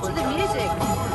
to the music.